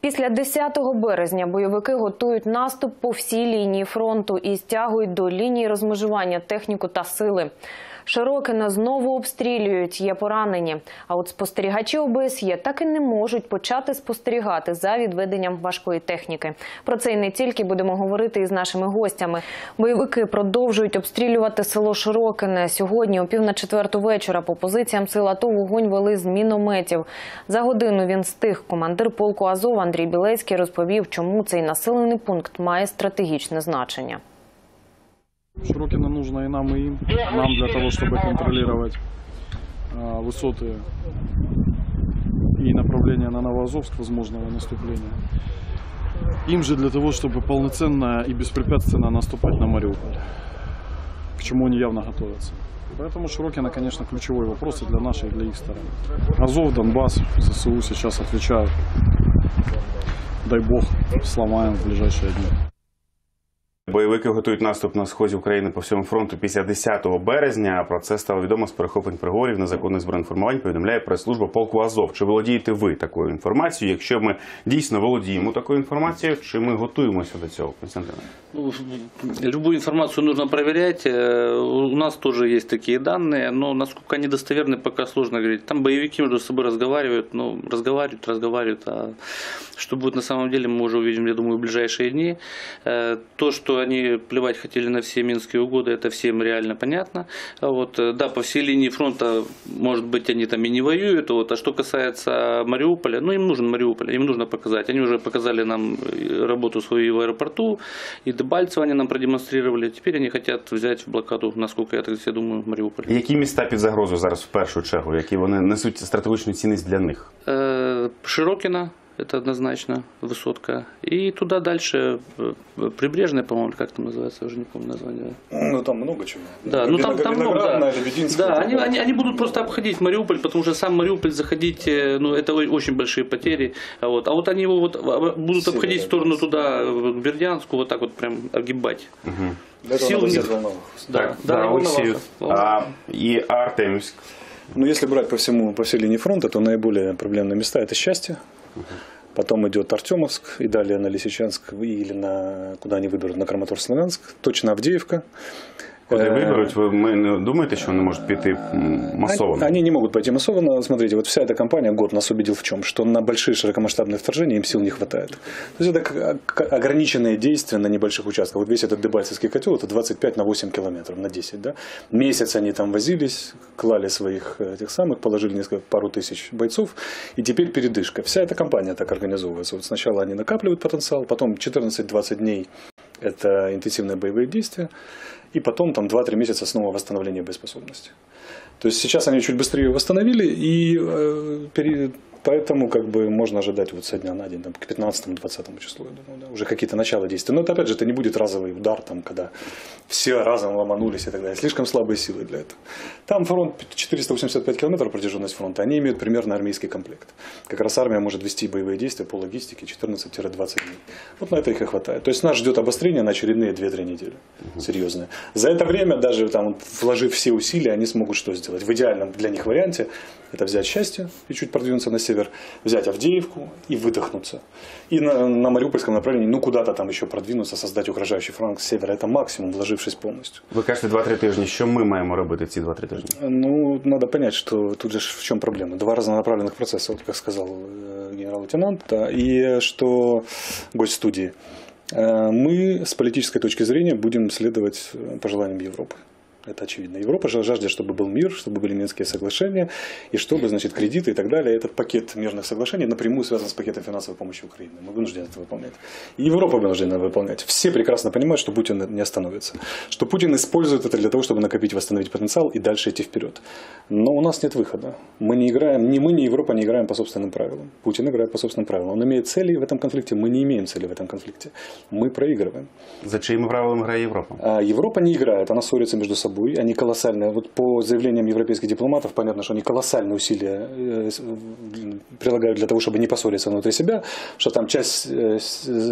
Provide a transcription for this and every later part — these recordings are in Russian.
Після 10 березня бойовики готують наступ по всій лінії фронту і стягують до лінії розмежування техніку та сили. Широкино знову обстрілюють, є поранені. А от спостерігачі ОБСЄ так і не можуть почати спостерігати за відведенням важкої техніки. Про це і не тільки будемо говорити із нашими гостями. Бойовики продовжують обстрілювати село Широкине. Сьогодні о пів на четверту вечора по позиціям сил АТО вогонь вели з мінометів. За годину він стих. Командир полку Азов Андрій Білецький розповів, чому цей населений пункт має стратегічне значення. Широкино нужно и нам, и им. Нам для того, чтобы контролировать а, высоты и направление на Новоазовск возможного наступления. Им же для того, чтобы полноценно и беспрепятственно наступать на Мариуполь, к чему они явно готовятся. Поэтому Широкино, конечно, ключевой вопрос и для нашей, и для их стороны. Азов, Донбасс, ССУ сейчас отвечают. Дай бог, сломаем в ближайшие дни. Бойовики готують наступ на сході України по всьому фронту після 10 березня. Про це стало відомо з перехоплень переговорів незаконних збройних формувань. Повідомляє прес-служба полку Азов. Чи володієте ви такою інформацією? Якщо ми дійсно володіємо такою інформацією, чи ми готуємося до цього, Константине? Ну, Любую информацию нужно проверять. Э, У нас тоже есть такие данные, но насколько они достоверны, пока сложно говорить. Там боевики между собой разговаривают, ну, разговаривают, разговаривают. А что будет на самом деле, мы уже увидим, я думаю, в ближайшие дни. Э, То, что они плевать хотели на все минские угоды, это всем реально понятно. А Вот, э, да, по всей линии фронта, может быть, они там и не воюют. Вот. А что касается Мариуполя, ну, им нужен Мариуполь, им нужно показать. Они уже показали нам э, работу свою и в аэропорту, и Дебальцево они нам продемонстрировали. Теперь они хотят взять в блокаду, насколько я так себе думаю, Мариуполь. Які міста під загрозою зараз в першу чергу, які вони несуть стратегічну цінність для них? Э, Широкино, это однозначно высотка. И туда дальше э, прибрежная, по-моему, как там называется, я уже не помню название. Ну, там много чего. Да, ну там, там много, да. Виноградная, Лебединская. Да, там они, они, они будут просто обходить Мариуполь, потому что сам Мариуполь заходить, э, ну, это о- очень большие потери. А вот, а вот они его вот а, будут Север, обходить в да, сторону да. туда, в Бердянску, вот так вот прям огибать. Для этого сил надо у них- взять Волноваху. Да, да, и Олексію. Волноваха. А, і Артемівськ. Ну, если брать по всему, по всей линии фронта, то наиболее проблемные места это счастье. Потом идет Артемовск и далее на Лисичанск или на куда они выберут на Краматорск-Славянск. Точно Авдеевка. Куди Е, виберуть, ви не думаєте, що вони можуть піти м, масово? Они, они не могут пойти массово. Смотрите, вот вся эта кампания год нас убедил в чем? Что на большие широкомасштабные вторжения им сил не хватает. То есть это к- ограниченные действия на небольших участках. Вот весь этот Дебальцевский котел это 25 на 8 километров, на 10. Да? Месяц они там возились, клали своих э, этих самых, положили несколько, пару тысяч бойцов. И теперь передышка. Вся эта кампания так организовывается. Вот сначала они накапливают потенциал, потом 14-20 дней это интенсивные боевые действия. И потом там 2-3 месяца снова восстановление боеспособности. То есть сейчас они чуть быстрее восстановили, и э, пере- поэтому как бы можно ожидать вот со дня на день, там, к 15-20 числу, я думаю, да, уже какие-то начала действия. Но это опять же, это не будет разовый удар, там, когда все разом ломанулись и так далее. Слишком слабые силы для этого. Там фронт 485 километров протяженность фронта, они имеют примерно армейский комплект. Как раз армия может вести боевые действия по логистике 14-20 дней. Вот на это их и хватает. То есть нас ждет обострение на очередные 2-3 недели. Серьезное. За это время, даже там, вложив все усилия, они смогут что сделать? В идеальном для них варианте это взять счастье и чуть продвинуться на север, взять Авдеевку и выдохнуться. И на, на Мариупольском направлении, ну куда-то там еще продвинуться, создать угрожающий фронт с севера. Это максимум, вложившись полностью. Ви кажете 2-3 тижні. Що ми маємо робити ці 2-3 тижні? Ну, надо понять, что тут же ж в чем проблема. Два разнонаправленных процесса, вот как сказал э, генерал-лейтенант, да, и что гость студии. Э, Мы с политической точки зрения будем следовать э, пожеланиям Европы. Это очевидно. Европа же жаждет, чтобы был мир, чтобы были Минские соглашения, и чтобы, значит, кредиты и так далее. Этот пакет мирных соглашений напрямую связан с пакетом финансовой помощи Украине. Мы вынуждены это выполнять. И Европа вынуждена выполнять. Все прекрасно понимают, что Путин не остановится. Что Путин использует это для того, чтобы накопить, восстановить потенциал и дальше идти вперед. Но у нас нет выхода. Мы не играем, ни мы, ни Европа не играем по собственным правилам. Путин играет по собственным правилам. Он имеет цели в этом конфликте, мы не имеем цели в этом конфликте. Мы проигрываем. За чиїми правилами грає Європа? А Европа не играет, она ссорится между собой. собой, они колоссальные, вот по заявлениям европейских дипломатов, понятно, что они колоссальные усилия э, прилагают для того, чтобы не поссориться внутри себя, что там часть э,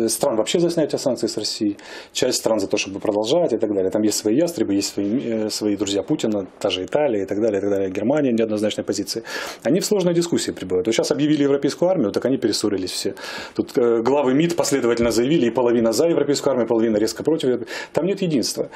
стран вообще за снятие санкций с России, часть стран за то, чтобы продолжать и так далее. Там есть свои ястребы, есть свои, э, свои друзья Путина, та же Италия и так далее, и так далее. Германия неоднозначной позиции. Они в сложной дискуссии пребывают. Вот сейчас объявили европейскую армию, так они перессорились все. Тут главы МИД последовательно заявили, и половина за европейскую армию, половина резко против. Там нет единства.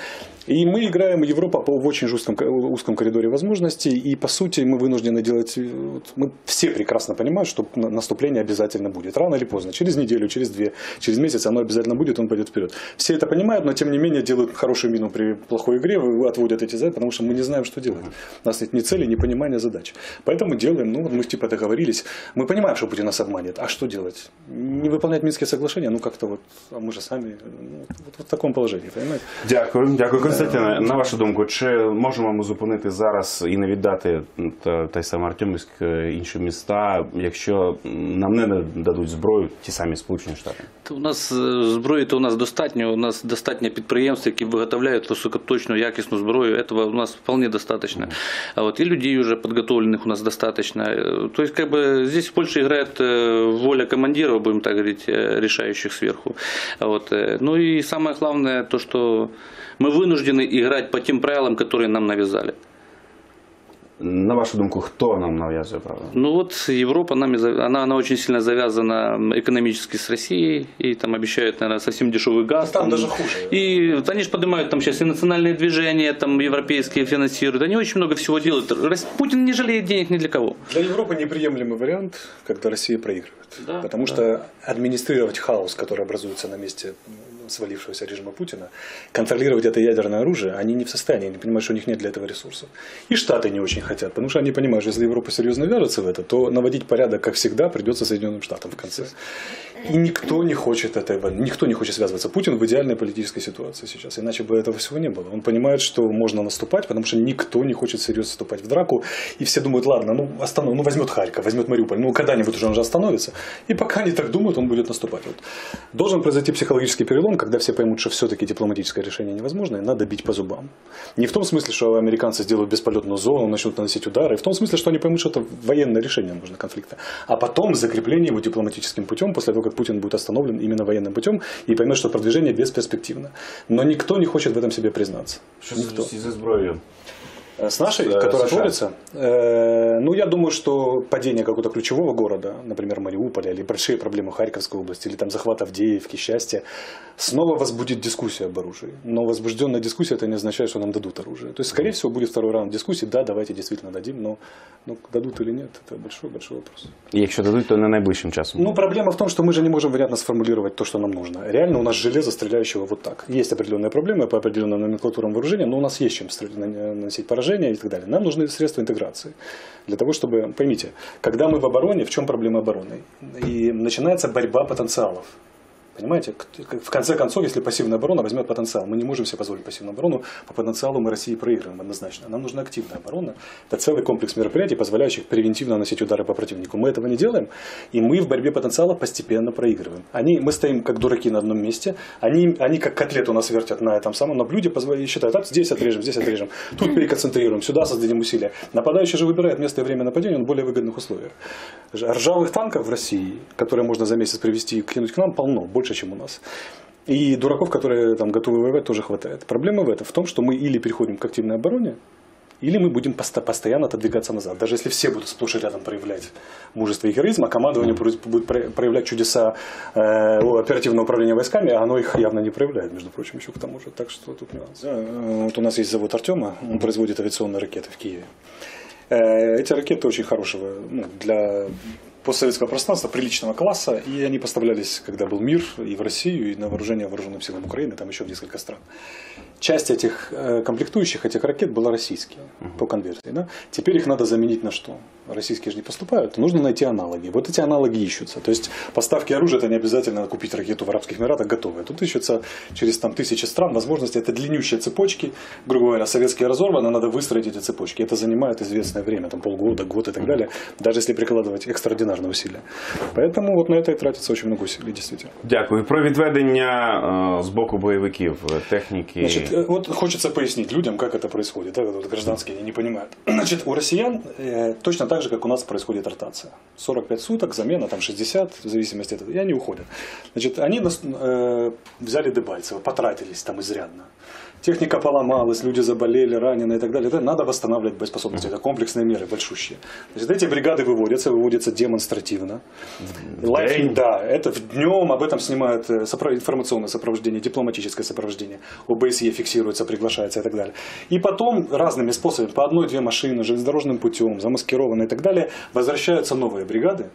И мы играем Европа по в очень жестком, ко- узком коридоре возможностей, и по сути мы вынуждены делать... э, Мы все прекрасно понимают, что на- наступление обязательно будет. Рано или поздно, через неделю, через две, через месяц оно обязательно будет, он пойдет вперед. Все это понимают, но тем не менее делают хорошую мину при плохой игре, отводят эти задачи, потому что мы не знаем, что делать. У нас нет ни цели, ни понимания задач. Поэтому делаем, ну вот мы типа договорились. Мы понимаем, что Путин нас обманет. А что делать? Не выполнять Минские соглашения? Ну как-то вот, а мы же сами ну, вот, вот в таком положении, понимаете? Дякую, дякую, Константине. На вашу думку, чи можемо ми зупинити зараз і не віддати та- той самий Артемівськ е, інші міста, якщо нам не дадуть зброю, ті самі Сполучені Штати? Та У нас е, зброї то у нас достатньо. У нас достатньо підприємств, які виготовляють високоточну, якісну зброю. Этого у нас вполне достаточно. А вот и людей уже подготовленных у нас достаточно. Э, То есть, как бы здесь в Польше играет э, воля командиров, будем так говорить, э, решающих сверху. А Вот. э, Ну и самое главное, то, что мы вынуждены играть по тем правилам, которые нам навязали. На вашу думку, хто нам нав'язує правила? Ну вот Европа нами, за- она, она очень сильно завязана экономически с Россией, и там обещают, наверное, совсем дешевый газ. Там даже хуже. И вот они же поднимают там сейчас и национальные движения, там европейские финансируют. Они очень много всего делают. Путин не жалеет денег ни для кого. Для Европы неприемлемый вариант, когда Россия проигрывает. Да, Потому да. что администрировать хаос, который образуется на месте свалившегося режима Путина, контролировать это ядерное оружие, они не в состоянии, они понимают, что у них нет для этого ресурсов. И Штаты не очень хотят, потому что они понимают, что если Европа серьезно вяжется в это, то наводить порядок, как всегда, придется Соединенным Штатам в конце. И никто не хочет этого, никто не хочет связываться. Путин в идеальной политической ситуации сейчас, иначе бы этого всего не было. Он понимает, что можно наступать, потому что никто не хочет серьезно вступать в драку, и все думают, ладно, ну, останов... ну возьмет Харьков, возьмет Мариуполь, ну когда-нибудь уже он же остановится. И пока они так думают, он будет наступать. Вот. Должен произойти психологический перелом, когда все поймут, что все-таки дипломатическое решение невозможно, и надо бить по зубам. Не в том смысле, что американцы сделают бесполетную зону, начнут наносить удары, в том смысле, что они поймут, что это военное решение нужно конфликта. А потом закрепление его дипломатическим путем, после того, как Путин будет остановлен именно военным путем, и поймет, что продвижение бесперспективно. Но никто не хочет в этом себе признаться. Що Никто. зі зі зброєю? Э, С нашей, э, которая США. творится? Э, ну, я думаю, что падение какого-то ключевого города, например, Мариуполя, или большие проблемы Харьковской области, или там захват Авдеевки, счастья, снова возбудит дискуссию об оружии. Но возбужденная дискуссия, это не означает, что нам дадут оружие. То есть, скорее всего, будет второй раунд дискуссий. Да, давайте действительно дадим, но ну, дадут или нет, это большой-большой вопрос. І якщо дадуть, то не найближчим часом. Ну, проблема в том, что мы же не можем внятно сформулировать то, что нам нужно. Реально у нас железо, стреляющего вот так. Есть определенные проблемы по определенным номенклатурам вооружения, но у нас есть чем наносить поражения и так далее. Нам нужны средства интеграции. Для того, чтобы, поймите, когда мы в обороне, в чем проблема обороны? И начинается борьба потенциалов. Понимаете, в конце концов, если пассивная оборона возьмет потенциал, мы не можем себе позволить пассивную оборону, по потенциалу мы России проигрываем однозначно. Нам нужна активная оборона. Это целый комплекс мероприятий, позволяющих превентивно наносить удары по противнику. Мы этого не делаем, и мы в борьбе потенциала постепенно проигрываем. Они, мы стоим как дураки на одном месте, они, они как котлет у нас вертят на этом самом, но люди позволяют, считают, «А, здесь отрежем, здесь отрежем, тут переконцентрируем, сюда создадим усилия. Нападающий же выбирает место и время нападения, он в более выгодных условиях. Ржавых танков в России, которые можно за месяц привезти и кинуть к нам, полно, больше, чем у нас. И дураков, которые там готовы воевать, тоже хватает. Проблема в этом, в том, что мы или переходим к активной обороне, или мы будем поsto- постоянно отодвигаться назад. Даже если все будут сплошь и рядом проявлять мужество и героизм, а командование будет про- проявлять чудеса э, оперативного управления войсками, а оно их явно не проявляет, между прочим, еще к тому же. Так что тут нюанс. Э, Вот у нас есть завод Артема, он производит авиационные ракеты в Киеве. Э, Эти ракеты очень хорошего ну, для постсоветского пространства, приличного класса, и они поставлялись, когда был мир, и в Россию, и на вооружение вооруженным силам Украины, там еще в несколько стран. Часть этих э, комплектующих, этих ракет была российские по конверсии. Да? Теперь их надо заменить на что? Российские же не поступают, нужно найти аналоги. Вот эти аналоги ищутся. То есть поставки оружия это не обязательно купить ракету в Арабских Эмиратах готовые. Тут ищутся через там, тысячи стран возможности. Это длиннющие цепочки, грубо говоря, советские разорваны, надо выстроить эти цепочки. Это занимает известное время, там полгода, год и так далее. Даже если прикладывать экстраординарные экстраординарные усилия. Поэтому вот на это и тратится очень много усилий, действительно. Дякую. Про відведення е, з боку бойовиків е, техніки. Значит, э, вот хочется пояснить людям, как это происходит. Да, вот гражданские не понимают. Значит, у россиян э, точно так же, как у нас происходит ротация. 45 суток, замена там 60, в зависимости от этого, и они уходят. Значит, они нас, э, взяли Дебальцево, потратились там изрядно. Техника поломалась, люди заболели, ранены и так далее. Это надо восстанавливать боеспособность. Это комплексные меры, большущие. Значит, эти бригады выводятся, выводятся демонстративно. Лайф- день? да, это в днем, об этом снимают э, информационное сопровождение, дипломатическое сопровождение. ОБСЕ фиксируется, приглашается и так далее. И потом разными способами, по одной-две машины, железнодорожным путем, замаскированные и так далее, возвращаются новые бригады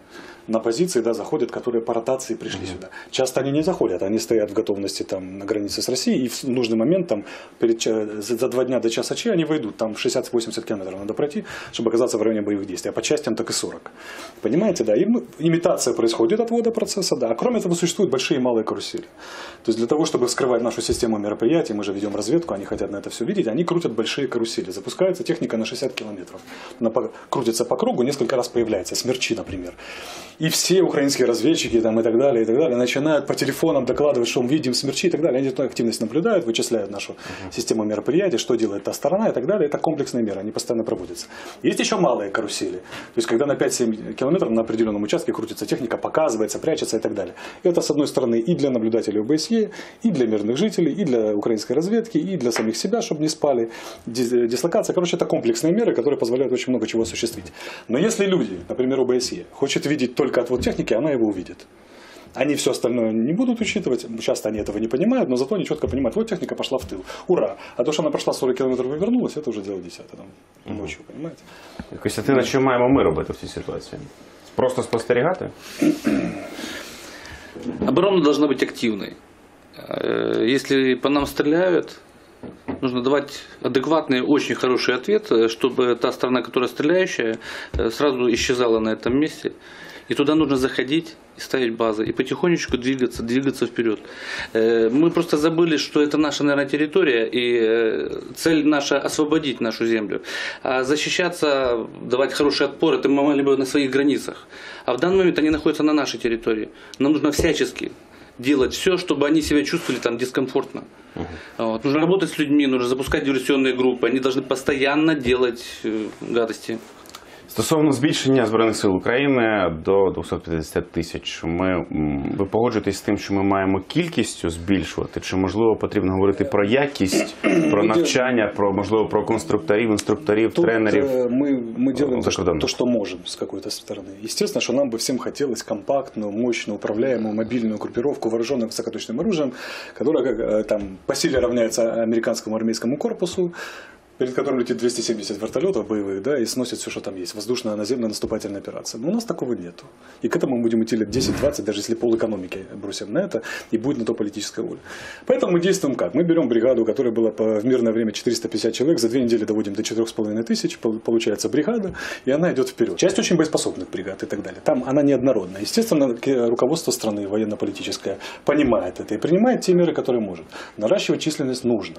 на позиции, да, заходят, которые по ротации пришли сюда. Часто они не заходят, они стоят в готовности там на границе с Россией, и в нужный момент там перед, за, за два дня до часа Ч они выйдут, там 60-80 километров надо пройти, чтобы оказаться в районе боевых действий, а по частям так и 40. Понимаете, да, и имитация происходит отвода процесса, да, а кроме этого существуют большие и малые карусели. То есть для того, чтобы вскрывать нашу систему мероприятий, мы же ведем разведку, они хотят на это все видеть, они крутят большие карусели. Запускается техника на 60 километров. Она по- крутится по кругу, несколько раз появляется, смерчи, например. И все украинские разведчики там, и так далее, и так далее, начинают по телефонам докладывать, что мы видим смерчи и так далее. Они эту активность наблюдают, вычисляют нашу систему мероприятий, что делает та сторона и так далее. Это комплексные меры, они постоянно проводятся. Есть еще малые карусели. То есть, когда на 5-7 километров на определенном участке крутится техника, показывается, прячется и так далее. Это, с одной стороны, и для наблюдателей ОБСЕ, и для мирных жителей, и для украинской разведки, и для самих себя, чтобы не спали. Дис- Дислокация, короче, это комплексные меры, которые позволяют очень много чего осуществить. Но если люди, например, ОБСЕ, хочет видеть только отвод техники, она его увидит. Они все остальное не будут учитывать. Часто они этого не понимают, но зато они четко понимают, вот техника пошла в тыл. Ура! А то, что она прошла 40 километров и вернулась, это уже дело десятое. Там, ночью, понимаете? Костянтина, що маємо ми робити в цій ситуації? Просто спостерігати? Оборона должна быть активной. Э, Если по нам стреляют, нужно давать адекватный, очень хороший ответ, э, чтобы та сторона, которая стреляющая, э, сразу исчезала на этом месте. И туда нужно заходить и ставить базы, и потихонечку двигаться, двигаться вперед. Э, Мы просто забыли, что это наша, наверное, территория, и э, цель наша освободить нашу землю. А защищаться, давать хороший отпор, это мы могли бы на своих границах. А в данный момент они находятся на нашей территории. Нам нужно всячески делать все, чтобы они себя чувствовали там дискомфортно. Вот. Нужно работать с людьми, нужно запускать диверсионные группы. Они должны постоянно делать э, гадости. Стосовно збільшення збройних сил України до 250 тисяч, ми м, ви погоджуєтесь з тим, що ми маємо кількістю збільшувати? Чи можливо потрібно говорити про якість, про навчання, про можливо про конструкторів, інструкторів, Тут тренерів? э, мы, мы делаем то что, закордонных. то, что можем с какой-то стороны. Естественно, что нам бы всем хотелось компактную, мощную, управляемую мобильную группировку, вооруженную высокоточным оружием, которая как, э, там, по силе равняется американскому армейскому корпусу, перед которым летит 270 вертолетов боевых, да, и сносит все, что там есть. Воздушная, наземная наступательная операция. Но у нас такого нету. И к этому мы будем идти лет 10-20, даже если пол экономики бросим на это, и будет на то политическая воля. Поэтому мы действуем как? Мы берем бригаду, которая была в мирное время 450 человек, за две недели доводим до 4,5 тысяч, пол- получается бригада, и она идет вперед. Часть очень боеспособных бригад и так далее. Там она неоднородная. Естественно, руководство страны военно-политическое понимает это и принимает те меры, которые может. Наращивать численность нужно.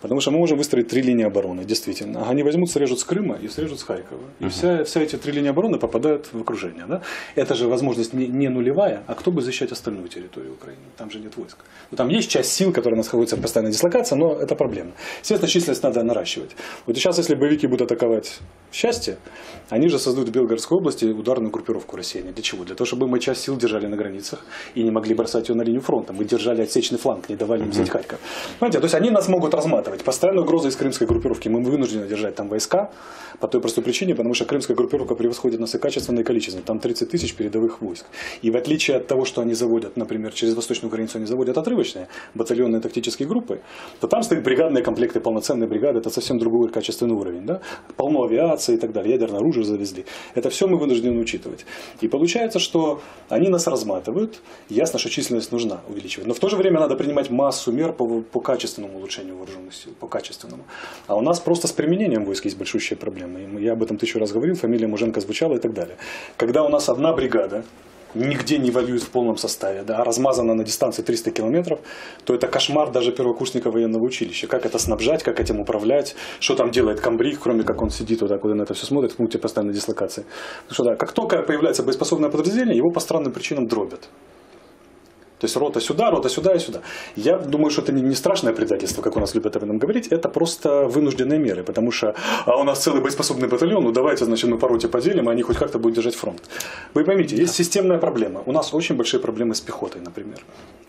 Потому что мы можем выстроить три линии обороны, действительно. Они возьмут, срежут с Крыма и срежут с Харькова. И вся, вся эти три линии обороны попадают в окружение. Да? Это же возможность не, не нулевая, а кто бы защищать остальную территорию Украины? Там же нет войск. Ну, там есть часть сил, которые находятся в постоянной дислокации, но это проблема. Естественно, численность надо наращивать. Вот сейчас, если боевики будут атаковать счастье, они же создают в Белгородской области ударную группировку россияне. Для чего? Для того, чтобы мы часть сил держали на границах и не могли бросать ее на линию фронта. Мы держали отсечный фланг, не давали им взять Харьков. Понимаете, то есть они нас могут разматывать. Постоянная угроза из крымской группировки. Мы вынуждены держать там войска по той простой причине, потому что крымская группировка превосходит нас и качественно, и количественно. Там 30 тысяч передовых войск. И в отличие от того, что они заводят, например, через восточную границу они заводят отрывочные батальонные тактические группы, то там стоят бригадные комплекты, полноценные бригады. Это совсем другой качественный уровень. Да? Полно авиации и так далее. Ядерное оружие завезли. Это все мы вынуждены учитывать. И получается, что они нас разматывают. Ясно, что численность нужна увеличивать. Но в то же время надо принимать массу мер по, по качественному улучшению вооруженных сил. По качественному. А у нас просто с применением войск есть большущие проблемы. Я об этом тысячу раз говорил, фамилия Муженко звучала и так далее. Когда у нас одна бригада нигде не воюет в полном составе, да, размазана на дистанции 300 километров, то это кошмар даже первокурсника военного училища. Как это снабжать, как этим управлять, что там делает комбриг, кроме как он сидит вот так вот на это все смотрит в пункте постоянной дислокации. Потому что да, как только появляется боеспособное подразделение, его по странным причинам дробят. То есть рота сюда, рота сюда и сюда. Я думаю, что это не, страшное предательство, как у нас любят об этом говорить, это просто вынужденные меры, потому что а у нас целый боеспособный батальон, ну давайте, значит, мы по роте поделим, и они хоть как-то будут держать фронт. Вы поймите, есть системная проблема. У нас очень большие проблемы с пехотой, например.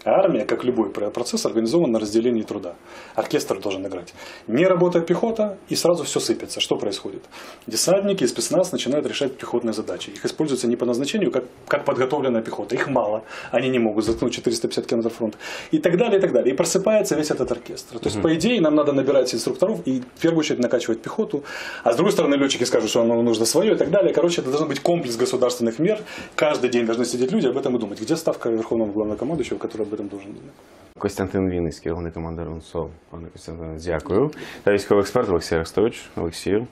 А Армия, как любой про- процесс, организован на разделении труда. Оркестр должен играть. Не работает пехота, и сразу все сыпется. Что происходит? Десантники и спецназ начинают решать пехотные задачи. Их используются не по назначению, как, как подготовленная пехота. Их мало. Они не могут заткнуть 450 километров фронта. И так далее, и так далее. И просыпается весь этот оркестр. То есть, по идее, нам надо набирать инструкторов и в первую очередь накачивать пехоту. А с другой стороны, летчики скажут, что оно нужно свое и так далее. Короче, это должен быть комплекс государственных мер. Каждый день должны сидеть люди об этом и думать. Где ставка Верховного Главнокомандующего, который об этом должен думать? Костянтин Вінницький, головний командир УНСО. Пане Костянтине, дякую. Та військовий експерт Олексій Арестович. Олексію.